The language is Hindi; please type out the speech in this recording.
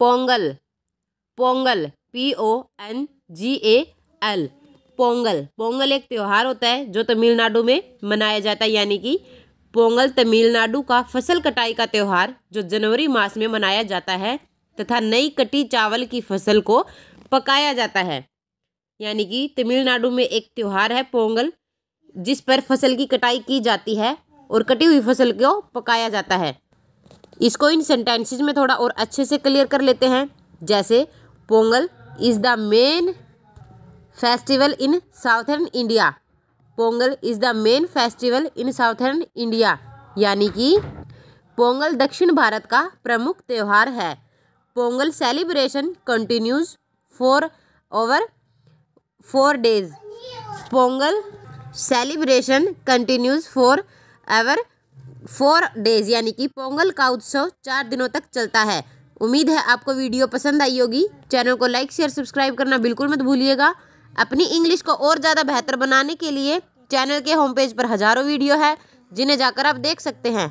Pongal Pongal, P O N G A L, Pongal. Pongal एक त्यौहार होता है जो तमिलनाडु में मनाया जाता है, यानी कि पोंगल तमिलनाडु का फ़सल कटाई का त्यौहार, जो जनवरी मास में मनाया जाता है, तथा नई कटी चावल की फ़सल को पकाया जाता है। यानी कि तमिलनाडु में एक त्यौहार है पोंगल, जिस पर फ़सल की कटाई की जाती है और कटी हुई फ़सल को पकाया जाता है। इसको इन सेंटेंसेज में थोड़ा और अच्छे से क्लियर कर लेते हैं। जैसे, Pongal is the main festival in southern India Pongal is the main festival in southern India यानी कि, पोंगल दक्षिण भारत का प्रमुख त्यौहार है। Pongal celebration continues for over four days Pongal celebration continues for ever four days, यानी कि पोंगल का उत्सव चार दिनों तक चलता है। उम्मीद है आपको वीडियो पसंद आई होगी। चैनल को लाइक, शेयर, सब्सक्राइब करना बिल्कुल मत भूलिएगा। अपनी इंग्लिश को और ज़्यादा बेहतर बनाने के लिए चैनल के होम पेज पर हज़ारों वीडियो है, जिन्हें जाकर आप देख सकते हैं।